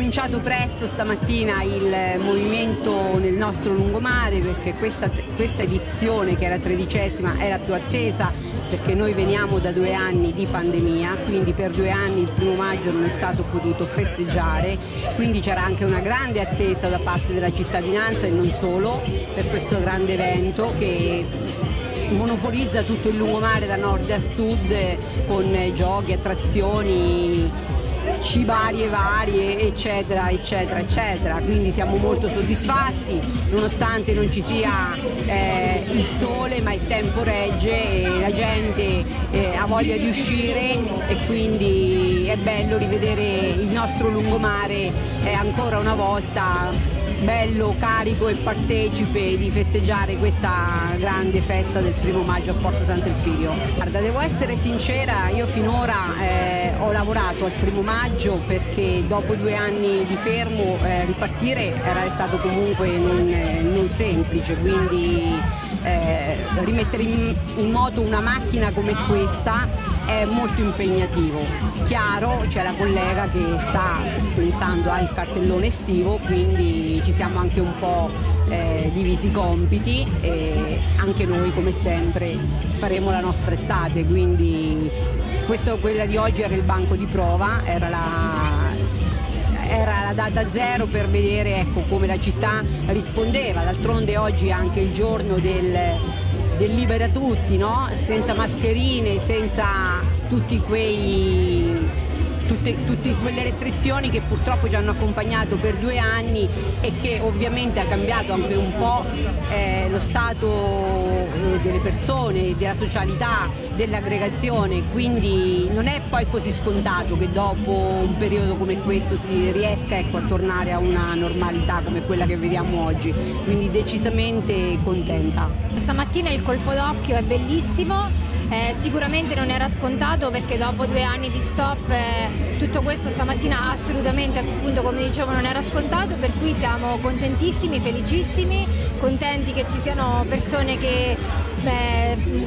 cominciato presto stamattina il movimento nel nostro lungomare perché questa, questa edizione che era tredicesima la più attesa perché noi veniamo da due anni di pandemia, quindi per due anni il primo maggio non è stato potuto festeggiare, quindi c'era anche una grande attesa da parte della cittadinanza e non solo per questo grande evento che monopolizza tutto il lungomare da nord a sud con giochi, attrazioni, cibarie varie eccetera eccetera eccetera quindi siamo molto soddisfatti nonostante non ci sia eh, il sole ma il tempo regge e la gente eh, ha voglia di uscire e quindi è bello rivedere il nostro lungomare eh, ancora una volta bello, carico e partecipe di festeggiare questa grande festa del primo maggio a Porto Sant'Elpidio. Guarda, devo essere sincera, io finora eh, lavorato al primo maggio perché dopo due anni di fermo eh, ripartire era stato comunque non, eh, non semplice, quindi eh, rimettere in, in moto una macchina come questa è molto impegnativo. Chiaro, c'è la collega che sta pensando al cartellone estivo, quindi ci siamo anche un po' eh, divisi i compiti e anche noi come sempre faremo la nostra estate, quindi questo, quella di oggi era il banco di prova, era la, era la data zero per vedere ecco, come la città rispondeva, d'altronde oggi è anche il giorno del, del libera tutti, no? senza mascherine, senza tutti quei tutte, tutte, quelle restrizioni che purtroppo ci hanno accompagnato per due anni e che ovviamente ha cambiato anche un po' eh, lo stato eh, delle persone, della socialità, dell'aggregazione, quindi non è poi così scontato che dopo un periodo come questo si riesca ecco, a tornare a una normalità come quella che vediamo oggi, quindi decisamente contenta. Stamattina il colpo d'occhio è bellissimo. Eh, sicuramente non era scontato perché dopo due anni di stop eh, tutto questo stamattina assolutamente appunto come dicevo non era scontato per cui siamo contentissimi, felicissimi, contenti che ci siano persone che beh,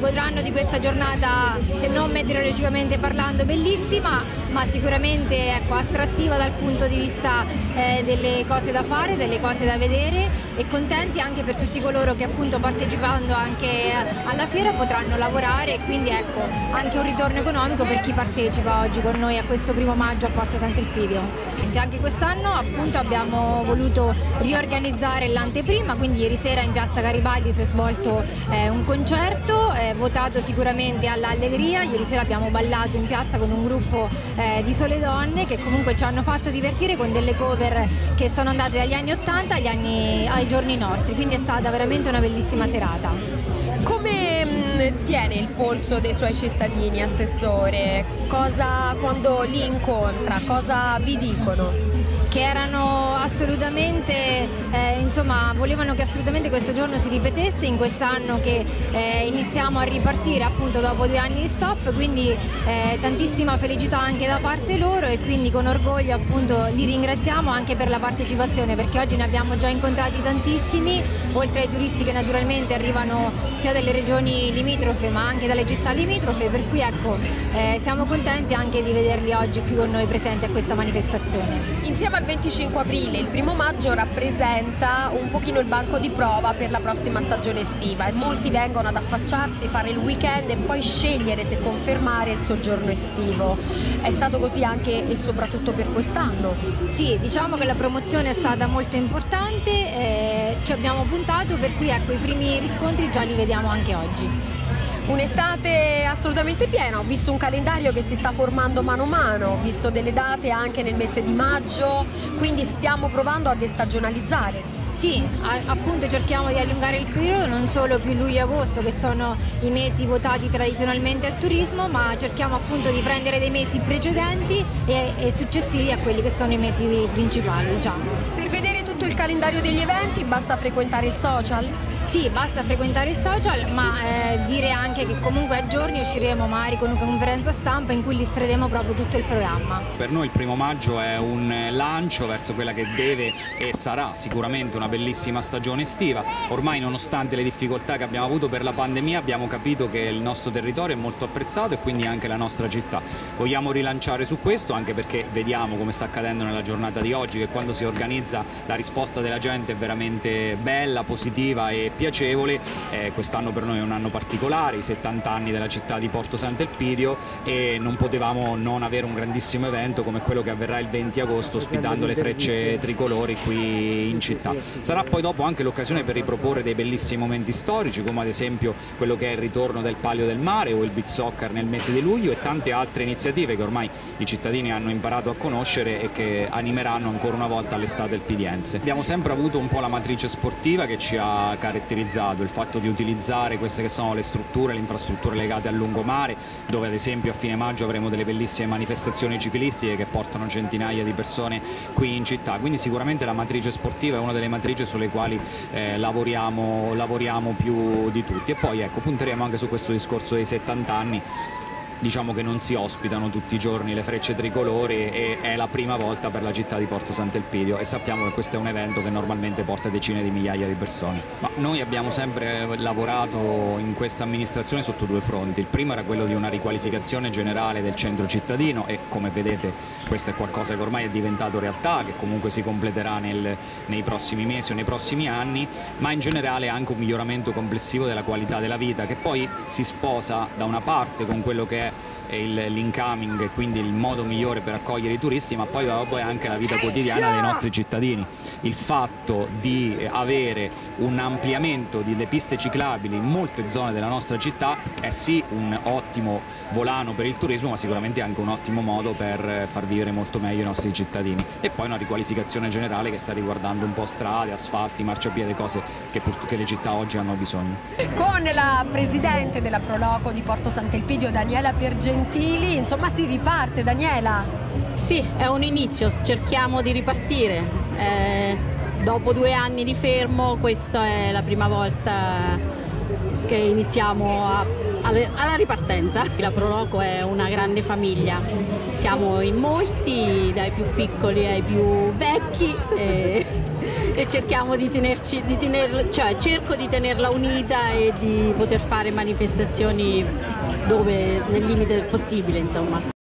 godranno di questa giornata se non meteorologicamente parlando bellissima ma sicuramente ecco, attrattiva dal punto di vista eh, delle cose da fare, delle cose da vedere e contenti anche per tutti coloro che appunto partecipando anche alla fiera potranno lavorare e quindi ecco anche un ritorno economico per chi partecipa oggi con noi a questo primo maggio a Porto Sant'Elpidio. Anche quest'anno appunto abbiamo voluto riorganizzare l'anteprima, quindi ieri sera in piazza Garibaldi si è svolto eh, un concerto eh, votato sicuramente all'allegria, ieri sera abbiamo ballato in piazza con un gruppo eh, di sole donne che comunque ci hanno fatto divertire con delle cover che sono andate dagli anni 80 agli anni, ai giorni nostri, quindi è stata veramente una bellissima serata. Come mm, tiene il polso dei suoi cittadini, Assessore? Cosa, quando li incontra, cosa vi dicono? Che erano assolutamente, eh, insomma, volevano che assolutamente questo giorno si ripetesse. In quest'anno che eh, iniziamo a ripartire appunto dopo due anni di stop, quindi eh, tantissima felicità anche da parte loro e quindi con orgoglio appunto li ringraziamo anche per la partecipazione perché oggi ne abbiamo già incontrati tantissimi, oltre ai turisti che naturalmente arrivano sia dalle regioni limitrofe ma anche dalle città limitrofe, per cui ecco eh, siamo contenti anche di vederli oggi qui con noi presenti a questa manifestazione. Insieme al 25 aprile, il primo maggio rappresenta un pochino il banco di prova per la prossima stagione estiva e molti vengono ad affacciarsi, fare il weekend e poi scegliere se confermare il soggiorno estivo. È stato così anche e soprattutto per quest'anno? Sì, diciamo che la promozione è stata molto importante, eh, ci abbiamo puntato per cui ecco i primi riscontri già li vediamo anche oggi. Un'estate assolutamente piena, ho visto un calendario che si sta formando mano a mano, ho visto delle date anche nel mese di maggio, quindi stiamo provando a destagionalizzare. Sì, appunto cerchiamo di allungare il periodo, non solo più luglio e agosto che sono i mesi votati tradizionalmente al turismo, ma cerchiamo appunto di prendere dei mesi precedenti e, e successivi a quelli che sono i mesi principali. Diciamo. Per vedere tutto tutto il calendario degli eventi, basta frequentare il social? Sì, basta frequentare il social, ma eh, dire anche che comunque a giorni usciremo magari con una conferenza stampa in cui listreremo proprio tutto il programma. Per noi il primo maggio è un lancio verso quella che deve e sarà sicuramente una bellissima stagione estiva. Ormai nonostante le difficoltà che abbiamo avuto per la pandemia abbiamo capito che il nostro territorio è molto apprezzato e quindi anche la nostra città. Vogliamo rilanciare su questo anche perché vediamo come sta accadendo nella giornata di oggi che quando si organizza la risposta della gente è veramente bella, positiva e piacevole. Eh, Quest'anno per noi è un anno particolare, i 70 anni della città di Porto Sant'Elpidio e non potevamo non avere un grandissimo evento come quello che avverrà il 20 agosto ospitando le frecce tricolori qui in città. Sarà poi dopo anche l'occasione per riproporre dei bellissimi momenti storici come ad esempio quello che è il ritorno del Palio del Mare o il beach soccer nel mese di luglio e tante altre iniziative che ormai i cittadini hanno imparato a conoscere e che animeranno ancora una volta l'estate alpidiense. Abbiamo sempre avuto un po' la matrice sportiva che ci ha caratterizzato, il fatto di utilizzare queste che sono le strutture, le infrastrutture legate al lungomare, dove ad esempio a fine maggio avremo delle bellissime manifestazioni ciclistiche che portano centinaia di persone qui in città, quindi sicuramente la matrice sportiva è una delle matrici sulle quali eh, lavoriamo, lavoriamo più di tutti. E poi ecco punteremo anche su questo discorso dei 70 anni diciamo che non si ospitano tutti i giorni le frecce tricolori e è la prima volta per la città di Porto Sant'Elpidio e sappiamo che questo è un evento che normalmente porta decine di migliaia di persone. Ma noi abbiamo sempre lavorato in questa amministrazione sotto due fronti, il primo era quello di una riqualificazione generale del centro cittadino e come vedete questo è qualcosa che ormai è diventato realtà, che comunque si completerà nel, nei prossimi mesi o nei prossimi anni, ma in generale anche un miglioramento complessivo della qualità della vita che poi si sposa da una parte con quello che è l'incoming e quindi il modo migliore per accogliere i turisti, ma poi dopo è anche la vita quotidiana dei nostri cittadini. Il fatto di avere un ampliamento delle piste ciclabili in molte zone della nostra città è sì un ottimo volano per il turismo, ma sicuramente anche un ottimo modo per far vivere molto meglio i nostri cittadini. E poi una riqualificazione generale che sta riguardando un po' strade, asfalti, marciapiede, cose che, che le città oggi hanno bisogno. Con la presidente della Proloco di Porto Sant'Elpidio, Daniela Piergentili, insomma si riparte Daniela. Sì, è un inizio, cerchiamo di ripartire. Eh, dopo due anni di fermo questa è la prima volta che iniziamo a, alla ripartenza. La Proloco è una grande famiglia, siamo in molti, dai più piccoli ai più vecchi. E e cerchiamo di tenerci, di tener, cioè cerco di tenerla unita e di poter fare manifestazioni dove nel limite possibile insomma.